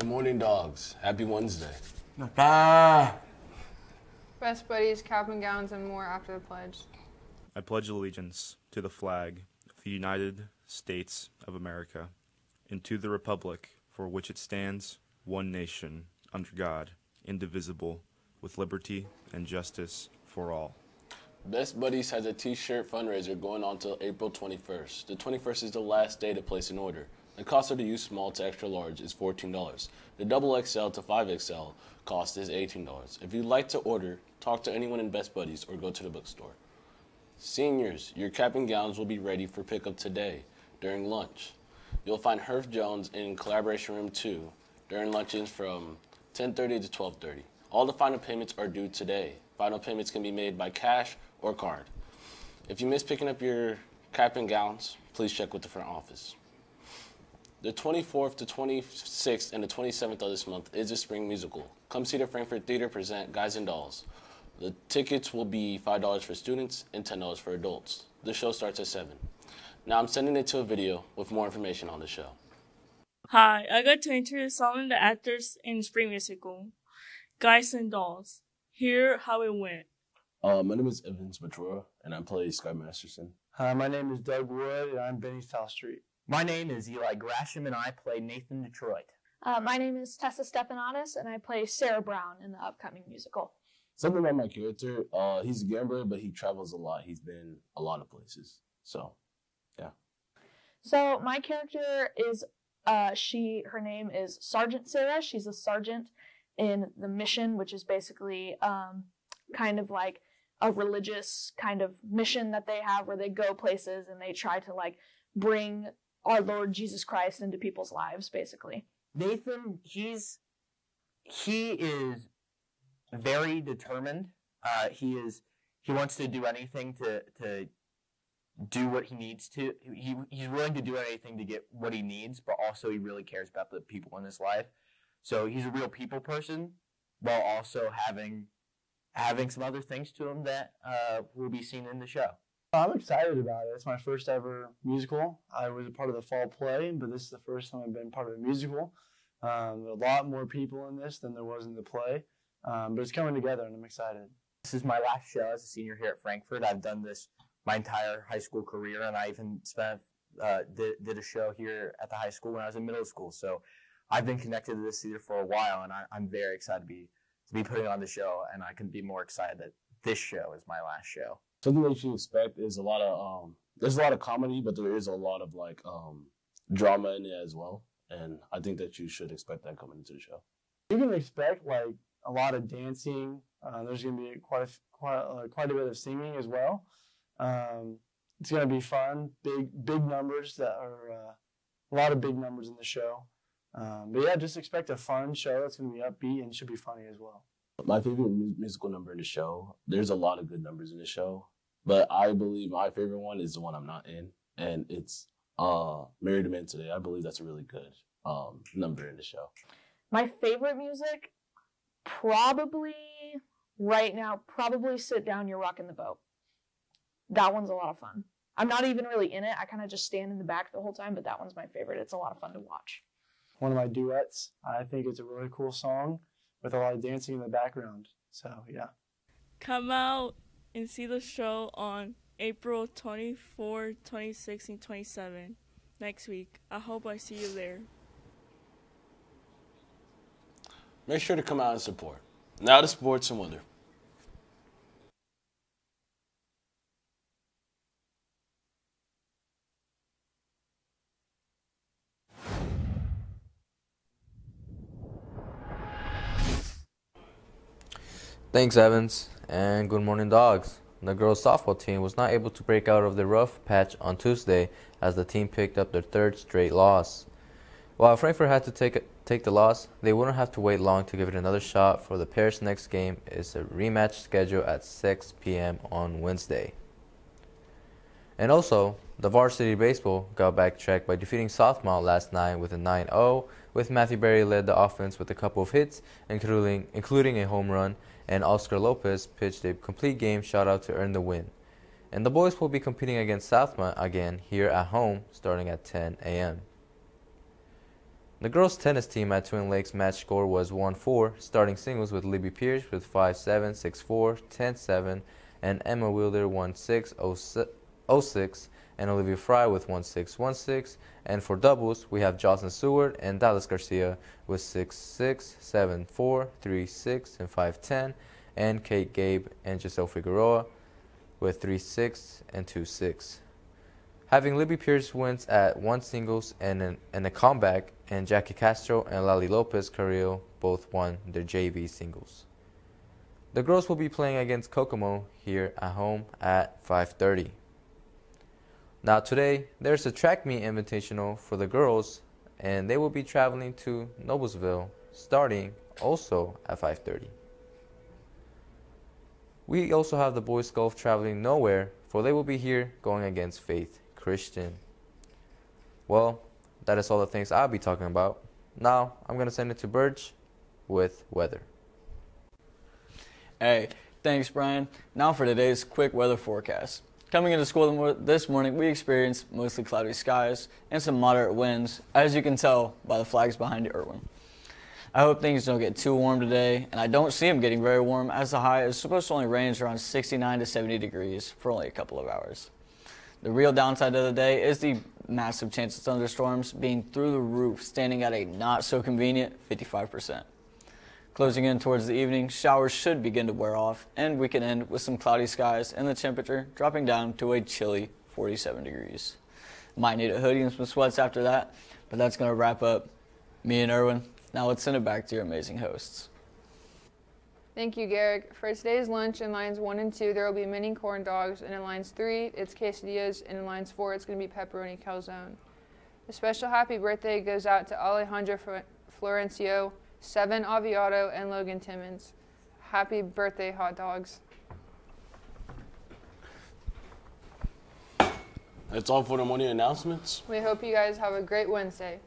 Good morning, dogs. Happy Wednesday. Ah. Best buddies, cap and gowns, and more after the pledge. I pledge allegiance to the flag of the United States of America and to the republic for which it stands, one nation, under God, indivisible, with liberty and justice for all. Best Buddies has a t-shirt fundraiser going on till April 21st. The 21st is the last day to place an order. The cost of the use small to extra large is $14. The double XL to 5XL cost is $18. If you'd like to order, talk to anyone in Best Buddies or go to the bookstore. Seniors, your cap and gowns will be ready for pickup today during lunch. You'll find Herff Jones in Collaboration Room 2 during luncheons from 10:30 to 12:30. All the final payments are due today. Final payments can be made by cash or card. If you miss picking up your cap and gowns, please check with the front office. The 24th to 26th and the 27th of this month is the spring musical. Come see the Frankfort Theater present Guys and Dolls. The tickets will be $5 for students and $10 for adults. The show starts at 7. Now I'm sending it to a video with more information on the show. Hi, I got to introduce some of the actors in Spring Musical, Guys and Dolls. Hear how it went. Uh, my name is Evans Matura, and I play Sky Masterson. Hi, my name is Doug Wood, and I'm Benny Southstreet. My name is Eli Grasham, and I play Nathan Detroit. Uh, my name is Tessa Stepanatis, and I play Sarah Brown in the upcoming musical. Something about my character, uh, he's a gambler, but he travels a lot. He's been a lot of places. So, yeah. So my character is, uh, she, her name is Sergeant Sarah. She's a sergeant in the mission, which is basically um, kind of like a religious kind of mission that they have where they go places and they try to like bring our Lord Jesus Christ into people's lives, basically. Nathan, he's he is very determined. Uh, he is he wants to do anything to to do what he needs to. He he's willing to do anything to get what he needs, but also he really cares about the people in his life. So he's a real people person, while also having having some other things to him that uh, will be seen in the show. I'm excited about it. It's my first ever musical. I was a part of the fall play, but this is the first time I've been part of a musical. Um, a lot more people in this than there was in the play, um, but it's coming together, and I'm excited. This is my last show as a senior here at Frankfort. I've done this my entire high school career, and I even spent uh, did, did a show here at the high school when I was in middle school. So I've been connected to this theater for a while, and I, I'm very excited to be to be putting on the show, and I couldn't be more excited that this show is my last show. Something that you should expect is a lot of um, there's a lot of comedy, but there is a lot of like um, drama in it as well, and I think that you should expect that coming into the show. You can expect like a lot of dancing. Uh, there's going to be quite a, quite uh, quite a bit of singing as well. Um, it's going to be fun. Big big numbers that are uh, a lot of big numbers in the show. Um, but yeah, just expect a fun show that's going to be upbeat and should be funny as well. My favorite musical number in the show. There's a lot of good numbers in the show, but I believe my favorite one is the one I'm not in, and it's uh "Marry the Man Today." I believe that's a really good um number in the show. My favorite music, probably right now, probably "Sit Down, You're Rocking the Boat." That one's a lot of fun. I'm not even really in it. I kind of just stand in the back the whole time, but that one's my favorite. It's a lot of fun to watch. One of my duets. I think it's a really cool song with a lot of dancing in the background. So yeah. Come out and see the show on April 24, 26, and 27 next week. I hope I see you there. Make sure to come out and support. Now to sports and weather. Thanks, Evans, and good morning, dogs. The girls' softball team was not able to break out of the rough patch on Tuesday as the team picked up their third straight loss. While Frankfort had to take take the loss, they wouldn't have to wait long to give it another shot for the pair's next game is a rematch scheduled at 6 p.m. on Wednesday. And also, the varsity baseball got backtracked by defeating Southmont last night with a 9-0, with Matthew Berry led the offense with a couple of hits, including including a home run, and Oscar Lopez pitched a complete game shutout to earn the win. And the boys will be competing against Southmont again here at home starting at 10 a.m. The girls' tennis team at Twin Lakes match score was 1 4, starting singles with Libby Pierce with 5 7, 6 4, 10 7, and Emma Wilder 1 6, 0 6, and Olivia Fry with 1 6, 1 6. And for doubles, we have Jocelyn Seward and Dallas Garcia with 6 6, 7 4, 3 6, and 5 10, and Kate Gabe and Giselle Figueroa with 3 6 and 2 6. Having Libby Pierce wins at one singles and, an, and a comeback, and Jackie Castro and Lali Lopez Carrillo both won their JV singles. The girls will be playing against Kokomo here at home at 5:30. Now today there's a track meet invitational for the girls and they will be traveling to Noblesville starting also at 5:30. We also have the boys golf traveling nowhere for they will be here going against Faith Christian. Well, that is all the things I'll be talking about. Now I'm going to send it to Birch with weather. Hey, thanks, Brian. Now for today's quick weather forecast. Coming into school this morning, we experienced mostly cloudy skies and some moderate winds, as you can tell by the flags behind Irwin. I hope things don't get too warm today, and I don't see them getting very warm as the high is supposed to only range around 69 to 70 degrees for only a couple of hours. The real downside of the day is the massive chance of thunderstorms being through the roof, standing at a not so convenient 55%. Closing in towards the evening, showers should begin to wear off, and we can end with some cloudy skies and the temperature dropping down to a chilly 47 degrees. Might need a hoodie and some sweats after that, but that's going to wrap up me and Erwin. Now let's send it back to your amazing hosts. Thank you, Garrick. For today's lunch in lines 1 and 2, there will be mini corn dogs, and in lines 3, it's quesadillas, and in lines 4, it's going to be pepperoni calzone. A special happy birthday goes out to Alejandro Florencio, Seven Aviato, and Logan Timmons. Happy birthday, hot dogs. That's all for the morning announcements. We hope you guys have a great Wednesday.